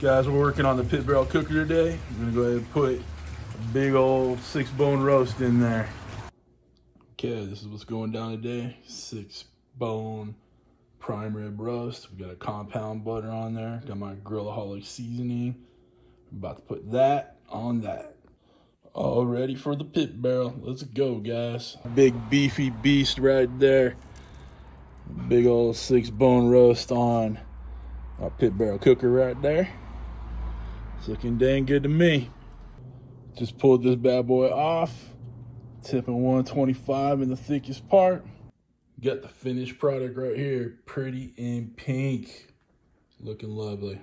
Guys, we're working on the pit barrel cooker today. I'm gonna go ahead and put a big old six bone roast in there. Okay, this is what's going down today. Six bone prime rib roast. We got a compound butter on there. Got my Grillaholic seasoning. I'm about to put that on that. All ready for the pit barrel. Let's go, guys. Big beefy beast right there. Big old six bone roast on our pit barrel cooker right there. It's looking dang good to me. Just pulled this bad boy off. Tipping 125 in the thickest part. Got the finished product right here. Pretty in pink. Looking lovely.